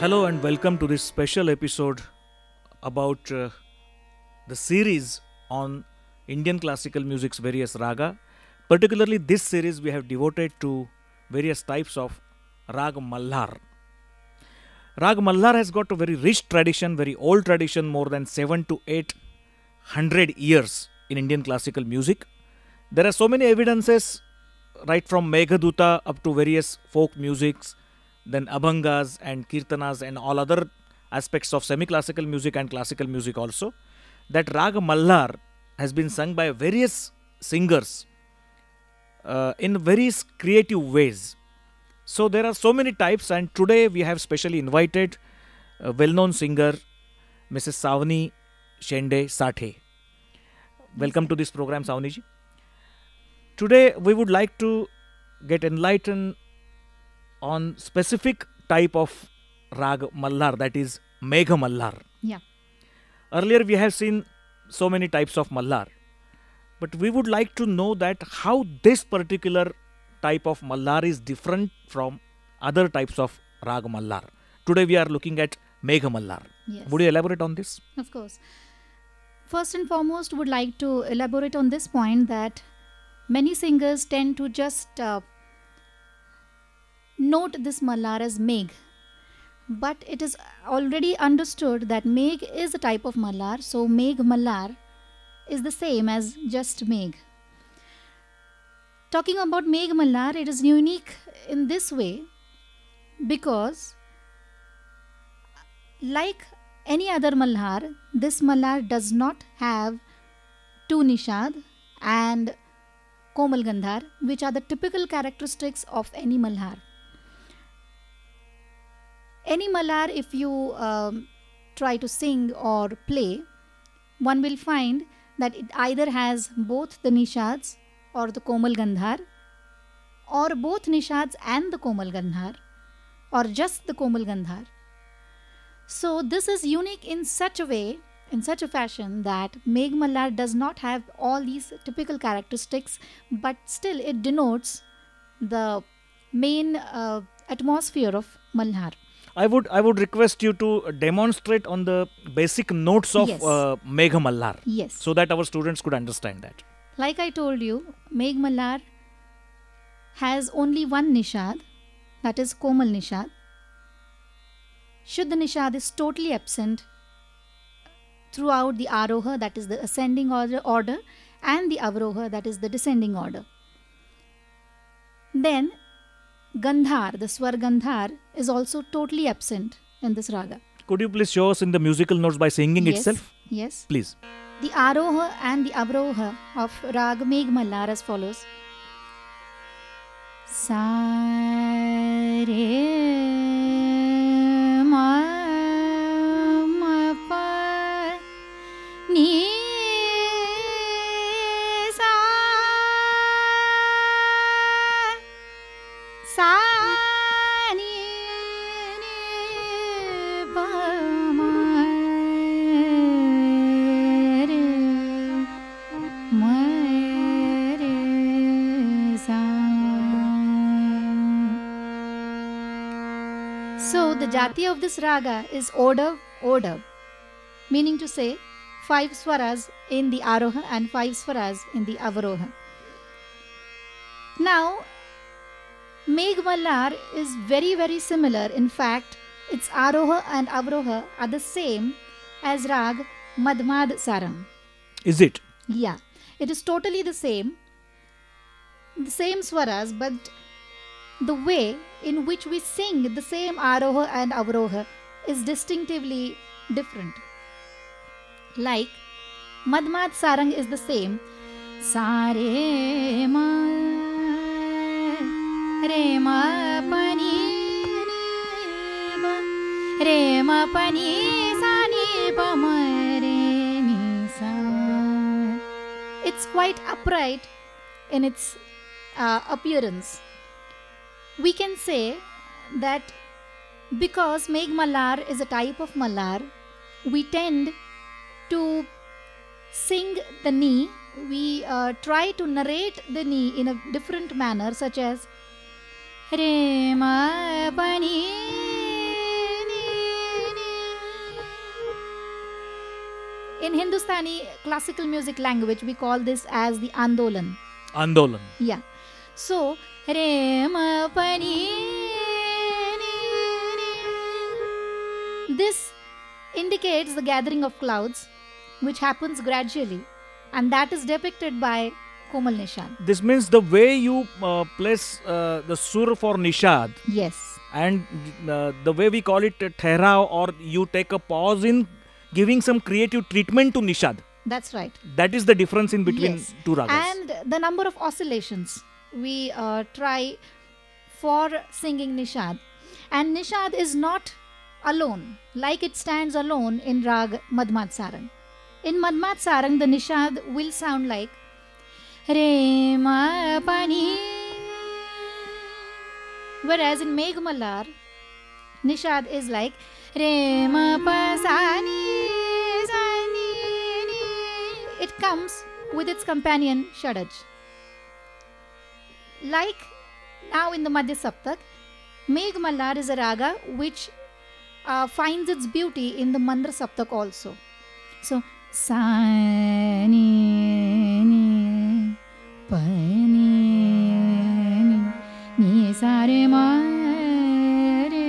Hello and welcome to this special episode about uh, the series on Indian classical music's various raga. Particularly, this series we have devoted to various types of rag mallar. Rag mallar has got a very rich tradition, very old tradition, more than seven to eight hundred years in Indian classical music. There are so many evidences, right from Meghaduta up to various folk musics, then abhangas and kirtanas and all other aspects of semi-classical music and classical music also, that rag mallar has been sung by various singers uh, in various creative ways. So there are so many types, and today we have specially invited a well-known singer, Mrs. Savani Shende Sathe. Welcome to this program, Savani ji. Today we would like to get enlightened on specific type of rag mallar, that is Megha mallar. Yeah. Earlier we have seen so many types of mallar, but we would like to know that how this particular type of mallar is different from other types of rag mallar. Today we are looking at Megha mallar. Yes. Would you elaborate on this? Of course. First and foremost, would like to elaborate on this point that many singers tend to just uh, note this mallar as meg, but it is already understood that meg is a type of mallar, so meg mallar is the same as just meg. Talking about meg mallar, it is unique in this way because, like any other malhar, this malhar does not have two nishad and komal gandhar, which are the typical characteristics of any malhar. Any malhar, if you um, try to sing or play, one will find that it either has both the nishads or the komal gandhar, or both nishads and the komal gandhar, or just the komal gandhar. So this is unique in such a way, in such a fashion that Megh Mallar does not have all these typical characteristics, but still it denotes the main uh, atmosphere of Malhar. I would I would request you to demonstrate on the basic notes of Yes. uh, Megha mallar Yes. so that our students could understand that. like I told you, Megh Mallar has only one nishad, that is Komal nishad. Shuddha nishad is totally absent throughout the aroha, that is the ascending order, order, and the avroha, that is the descending order. Then Gandhar, the Swar Gandhar, is also totally absent in this raga. Could you please show us in the musical notes by singing yes. itself? Yes. Please. The aroha and the avroha of Rag Megh Mallar as follows. Sa So the jati of this raga is audav, audav, meaning to say five swaras in the aroha and five swaras in the avaroha. Now, Megh Mallar is very very similar. In fact, its aroha and avroha are the same as rag Madhmad Sarang. Is it? Yeah, it is totally the same. The same swaras, but the way in which we sing the same aroha and avroha is distinctively different. Like Madhmad Sarang is the same. Sare ma re ma pani re ma re ma pani sa ni pa ma re ni sa. It's quite upright in its uh, appearance. we can say that because Meg Malar is a type of Malar, we tend to sing the knee, we uh, try to narrate the knee in a different manner, such as In Hindustani classical music language, we call this as the Andolan. Andolan. Yeah. So, re ma pa ni. This indicates the gathering of clouds, which happens gradually, and that is depicted by Komal Nishad. This means the way you uh, place uh, the sur for Nishad Yes. and uh, the way we call it thera or you take a pause in giving some creative treatment to Nishad. That's right. That is the difference in between Yes. two ragas. And the number of oscillations we uh, try for singing Nishad. And Nishad is not alone, like it stands alone in Rag Madhmat Sarang. In Madhmat Sarang, the Nishad will sound like Re ma pa ni. Whereas in Meghmalar, Nishad is like Re ma. It comes with its companion Shadaj. Like now in the Madhya Saptak, Meghmalar is a raga which uh, finds its beauty in the Mandra Saptak also. So, sa ni ni pa ni ni ni sa re ma re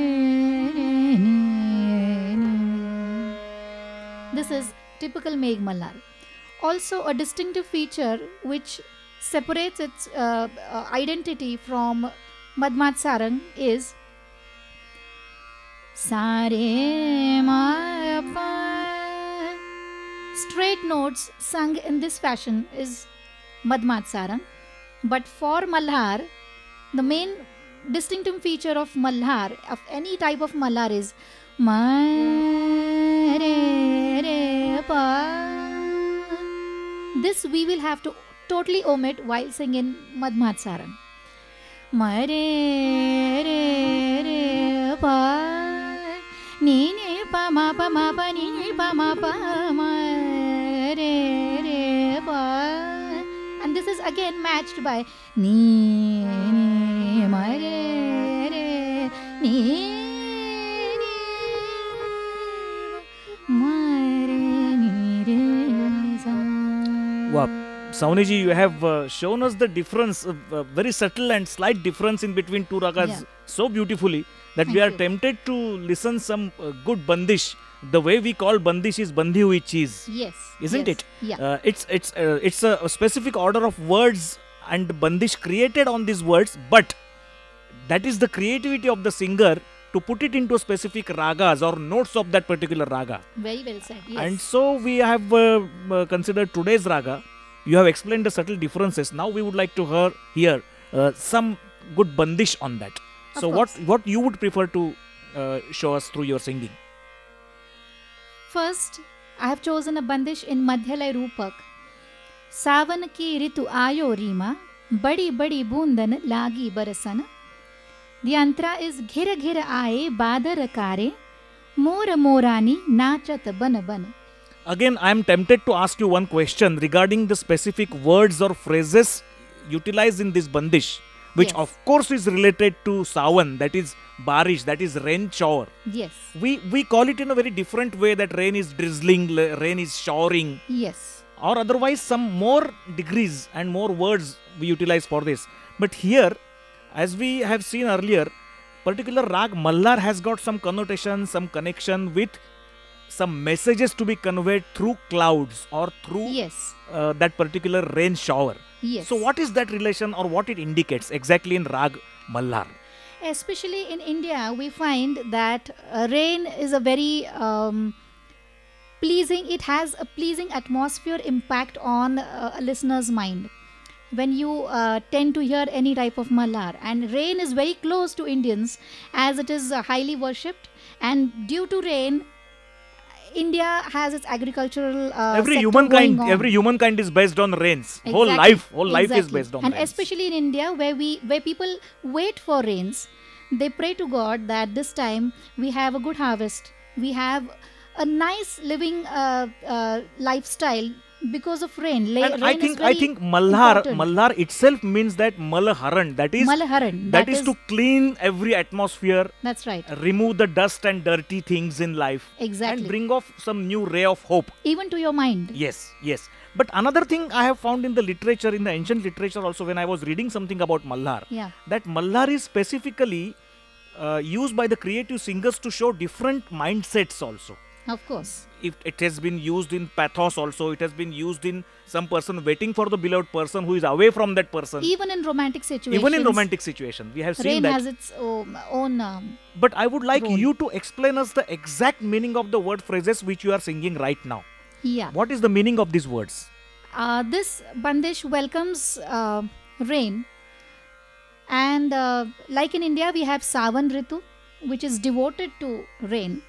ni ni. This is typical Meghmalar. Also, a distinctive feature which separates its uh, uh, identity from Madhmat Sarang is Sare ma pa. Straight notes sung in this fashion is Madhmat Sarang. But for Malhar, the main distinctive feature of Malhar, of any type of Malhar, is Ma re pa. This we will have to totally omit while singing Madhmat Sarang. Ma re re re pa. Ni ni pa ma pa ma pa ni ni pa ma pa ma re re pa. And this is again matched by ni ni ma re re ni Savaniji, you have uh, shown us the difference, uh, uh, very subtle and slight difference in between two ragas Yeah. so beautifully that we are you. tempted to listen some uh, good bandish. The way we call bandish is bandi hui cheese, Yes. isn't yes, it? Yeah. Uh, it's it's uh, it's a, a specific order of words and bandish created on these words, but that is the creativity of the singer to put it into specific ragas or notes of that particular raga. Very well said. Yes. And so we have uh, uh, considered today's raga. You have explained the subtle differences. Now we would like to hear, hear uh, some good bandish on that. Of so course. what what you would prefer to uh, show us through your singing? First, I have chosen a bandish in Madhyalay Rupak. सावन की ऋतु आयो रीमा बड़ी बड़ी बूंदन लागी बरसन The antra is घिर घिर आए बादर कारे मोर मोरानी नाचत बन बन Again, I am tempted to ask you one question regarding the specific words or phrases utilized in this bandish, which Yes. of course is related to sawan, that is barish, that is rain shower. Yes, We we call it in a very different way that rain is drizzling, rain is showering, yes, or otherwise some more degrees and more words we utilize for this. But here, as we have seen earlier, particular rag mallar has got some connotation, some connection with some messages to be conveyed through clouds or through yes, uh, that particular rain shower. yes. So, what is that relation or what it indicates exactly in rag mallar? especially in India, we find that uh, rain is a very um, pleasing, it has a pleasing atmosphere impact on uh, a listener's mind. When you uh, tend to hear any type of malar, and rain is very close to Indians as it is uh, highly worshipped, and due to rain, India has its agricultural uh, every humankind, every humankind is based on rains. Whole life, whole life is based on rains. and rains. especially in india where we where people wait for rains they pray to god that this time we have a good harvest we have a nice living uh, uh, lifestyle because of rain. La- rain I think I think Malhar important. Malhar itself means that Malaharan. That is Malaharan. that is, to clean every atmosphere, That's right. remove the dust and dirty things in life, Exactly. and bring off some new ray of hope. Even to your mind. Yes, yes. But another thing I have found in the literature, in the ancient literature also, when I was reading something about Malhar, Yeah. that Malhar is specifically uh, used by the creative singers to show different mindsets also. Of course. If it has been used in pathos also, it has been used in some person waiting for the beloved person who is away from that person. Even in romantic situations. Even in romantic situation, we have seen Rain that. has its own, um, But I would like role. you to explain us the exact meaning of the word phrases which you are singing right now. yeah. What is the meaning of these words? Uh, this bandish welcomes uh, rain, and uh, like in India, we have Savan Ritu, which is devoted to rain.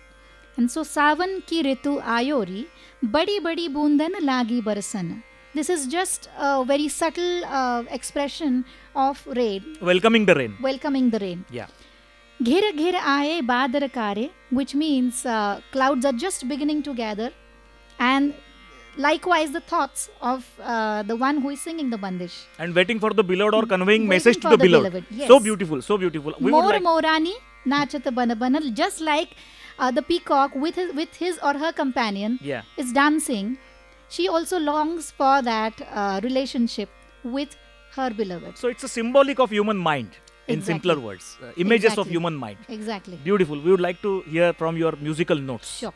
And so, Savan ki Ritu ayori, badi badi bundan lagi barasan. This is just a very subtle uh, expression of rain, Welcoming the rain. welcoming the rain. Yeah. Ghir ghir aaye badar kare, which means uh, clouds are just beginning to gather, and likewise the thoughts of uh, the one who is singing the bandish. And waiting for the beloved or conveying Waiting message to the, the beloved. beloved, yes. So beautiful, so beautiful. We would More like, Morani nachat bana bana, just like uh, the peacock with his, with his or her companion yeah. is dancing, she also longs for that uh, relationship with her beloved. So it's a symbolic of human mind. In simpler words, uh, images exactly. of human mind. Exactly. Beautiful. We would like to hear from your musical notes. Sure.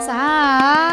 啥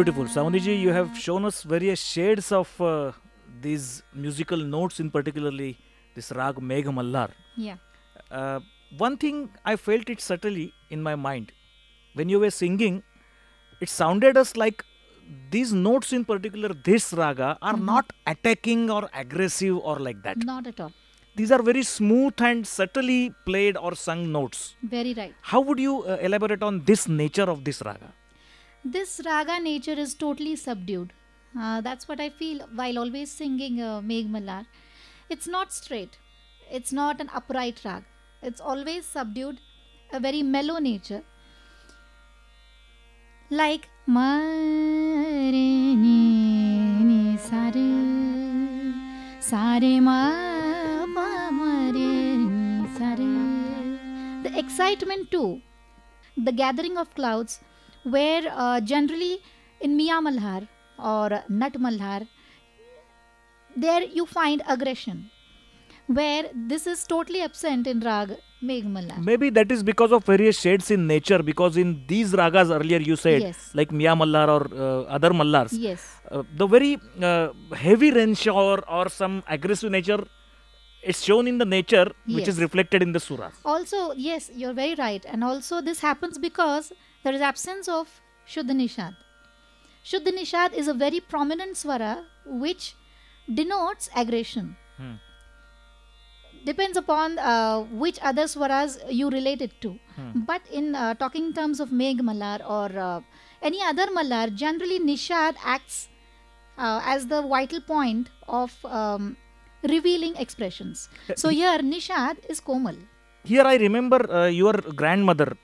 Beautiful. Savaniji, you have shown us various shades of uh, these musical notes, in particularly this rag Megh Mallar. Yeah. Uh, one thing I felt it subtly in my mind when you were singing, it sounded us like these notes, in particular, this raga, are not attacking or aggressive or like that. Not at all. These are very smooth and subtly played or sung notes. Very right. How would you uh, elaborate on this nature of this raga? This raga nature is totally subdued. Uh, that's what I feel while always singing uh, Megh Mallar. It's not straight. It's not an upright rag. It's always subdued, a very mellow nature. Like ma ni ni ma ma ma ni. The excitement too, the gathering of clouds, where uh, generally in Miya Malhar or Nat Malhar, there you find aggression, where this is totally absent in Rag Megh Malhar. Maybe that is because of various shades in nature. Because in these ragas earlier you said, Yes. like Miya Mallar or uh, other Mallars, Yes, uh, the very uh, heavy rain shower or some aggressive nature is shown in the nature which is reflected in the suras. also, yes, you're very right. And also, this happens because there is absence of Shuddha Nishad. Shuddha Nishad is a very prominent swara which denotes aggression. Hmm. Depends upon uh, which other swaras you relate it to. Hmm. But in uh, talking terms of Megh Mallar or uh, any other Mallar, generally Nishad acts uh, as the vital point of um, revealing expressions. So here Nishad is Komal. Here I remember uh, your grandmother,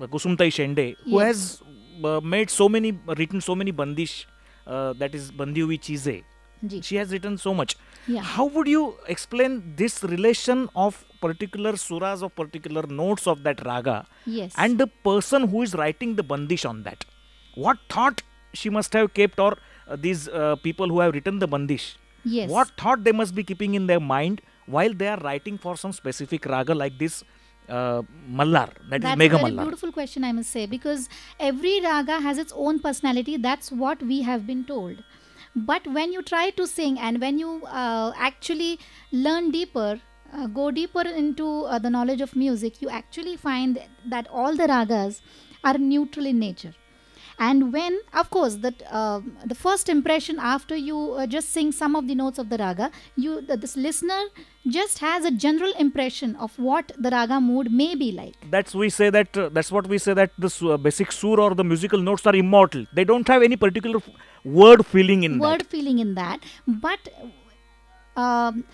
Kusumtai Shende, who Yes. has uh, made so many, written so many bandish, uh, that is Bandiwi Cheeze. Ji. She has written so much. Yeah. How would you explain this relation of particular suras of particular notes of that raga Yes. and the person who is writing the bandish on that? What thought she must have kept, or uh, these uh, people who have written the bandish? yes. What thought they must be keeping in their mind while they are writing for some specific raga like this uh, Mallar, that is That's Mega a very Mallar. beautiful question, I must say, because every raga has its own personality. That's what we have been told. But when you try to sing and when you uh, actually learn deeper, uh, go deeper into uh, the knowledge of music, you actually find that all the ragas are neutral in nature. And when, of course, that uh, the first impression after you uh, just sing some of the notes of the raga, you the, this listener just has a general impression of what the raga mood may be like. That's we say that uh, that's what we say that the uh, basic sur or the musical notes are immortal. They don't have any particular word feeling in word that. feeling in that but um,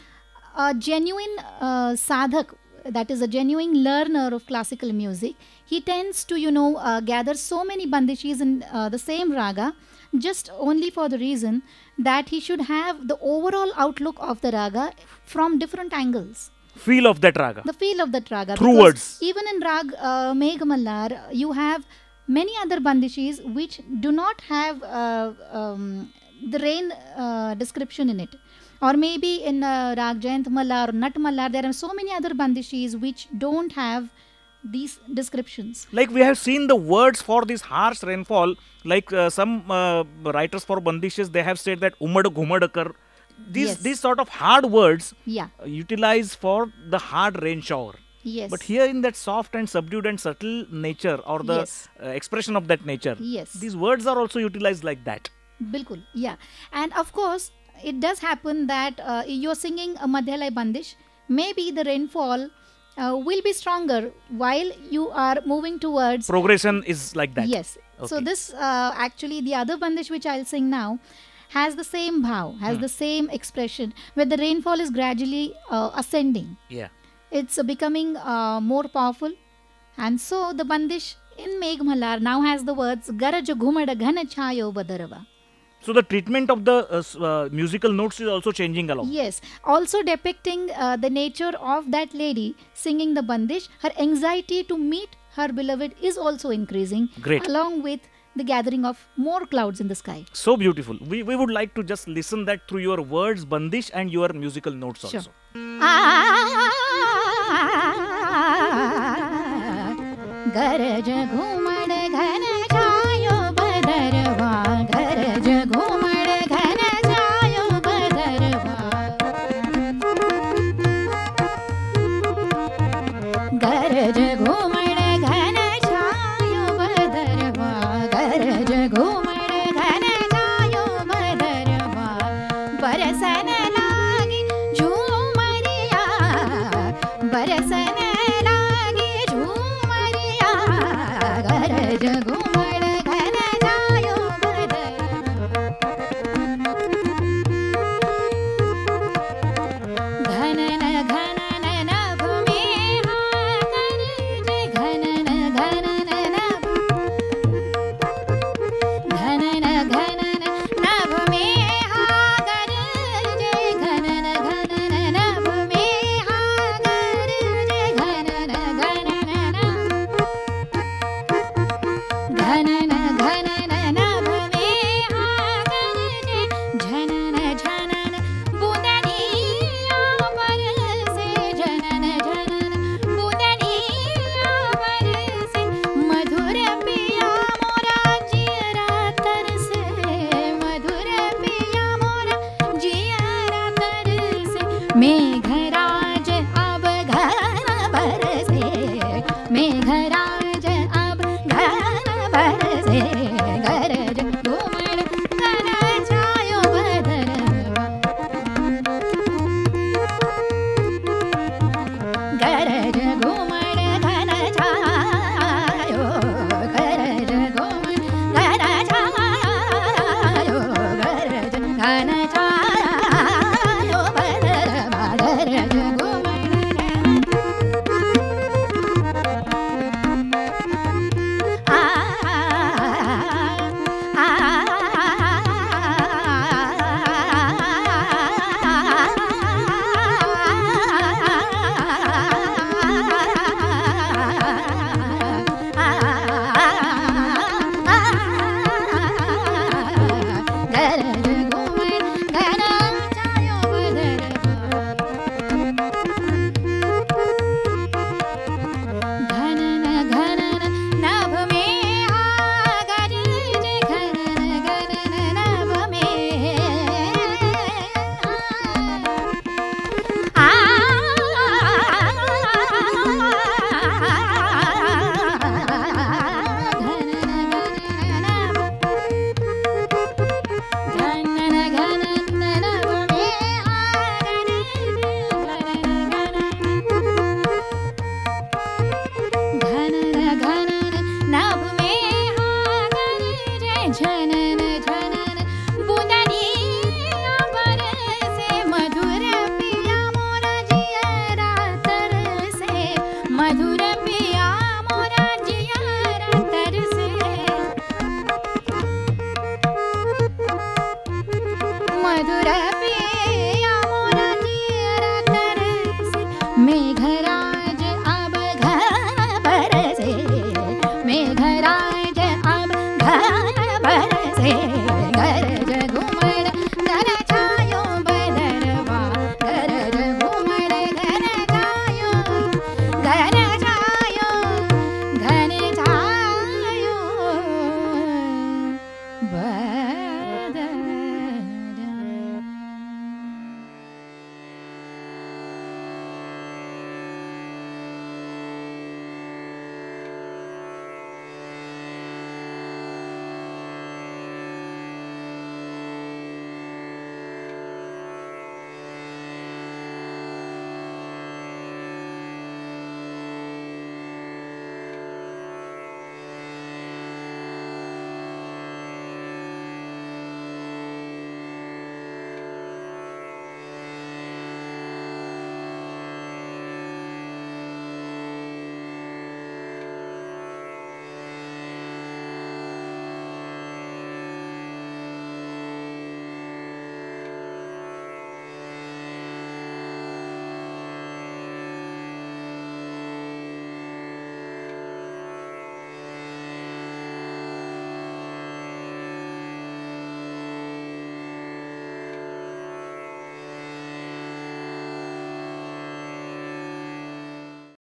a genuine uh, sadhak that is a genuine learner of classical music he tends to you know uh, gather so many bandishis in uh, the same raga just only for the reason that he should have the overall outlook of the raga from different angles Feel of that raga. the feel of that raga. Through words. Even in rag uh, Megh Mallar, you have many other bandishis which do not have uh, um, the rain uh, description in it. Or maybe in uh, Rag Jayant Mallar or Nat Mallar, there are so many other bandishis which don't have these descriptions. Like we have seen the words for this harsh rainfall. Like uh, some uh, writers for bandishes, they have said that umad ghumadakar. These Yes. these sort of hard words Yeah, uh, utilize for the hard rain shower. yes. But here in that soft and subdued and subtle nature or the Yes. uh, expression of that nature, Yes. these words are also utilized like that. Bilkul, yeah. And of course, it does happen that uh, you're singing a Madhyalay Bandish. Maybe the rainfall uh, will be stronger while you are moving towards Progression is like that. Yes. So this uh, actually the other bandish which I'll sing now has the same bhav, has Hmm. the same expression where the rainfall is gradually uh, ascending. Yeah. It's uh, becoming uh, more powerful, and so the bandish in Megh Malhar now has the words Garaj Ghumad Ghana Chayo Badarava. So the treatment of the uh, s- uh, musical notes is also changing along. Yes, also depicting uh, the nature of that lady singing the bandish. Her anxiety to meet her beloved is also increasing, Great. along with the gathering of more clouds in the sky. So beautiful. We, we would like to just listen that through your words, bandish, and your musical notes Sure. also. गरज घुमड घन